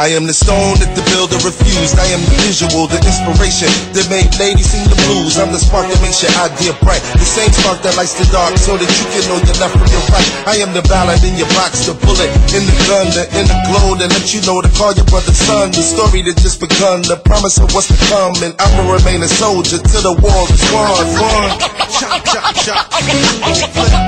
I am the stone that the builder refused. I am the visual, the inspiration that make ladies sing the blues. I'm the spark that makes your idea bright. The same spark that lights the dark so that you can know your left from your right. I am the ballad in your box, the bullet in the gun, the inner glow that let you know to call your brother son. The story that just begun, the promise of what's to come. And I will remain a soldier till the war is won. chop. Chop, chop,